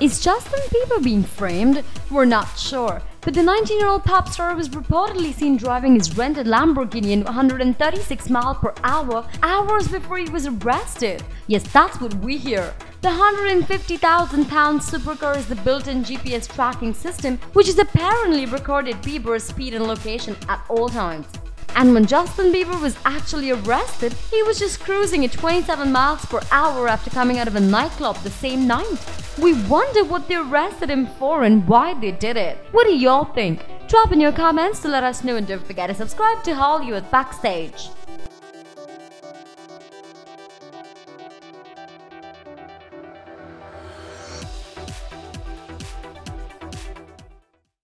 Is Justin Bieber being framed? We're not sure. But the 19-year-old pop star was reportedly seen driving his rented Lamborghini at 136 miles per hour hours before he was arrested. Yes, that's what we hear. The 150,000 pound supercar is the built-in GPS tracking system which has apparently recorded Bieber's speed and location at all times. And when Justin Bieber was actually arrested, he was just cruising at 27 miles per hour after coming out of a nightclub the same night. We wonder what they arrested him for and why they did it. What do y'all think? Drop in your comments to let us know and don't forget to subscribe to Hollywood Backstage.